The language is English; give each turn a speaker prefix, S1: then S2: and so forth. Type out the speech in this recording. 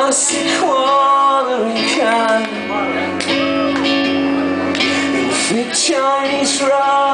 S1: Was ich Chinese rock